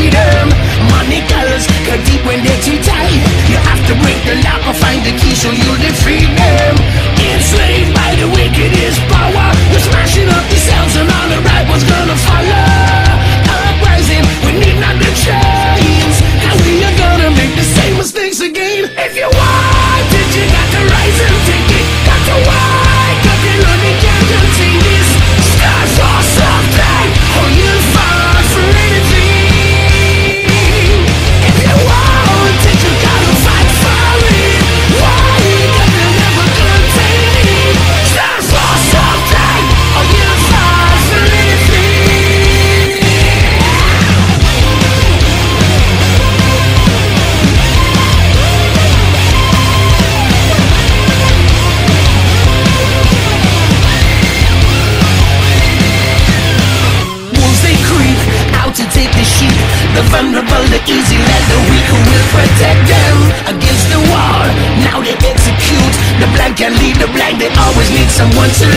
freedom. Money colors cut deep when they're too tight. You have to break the lock or find the key so you'll defeat them Enslaved someone to